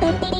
Bye.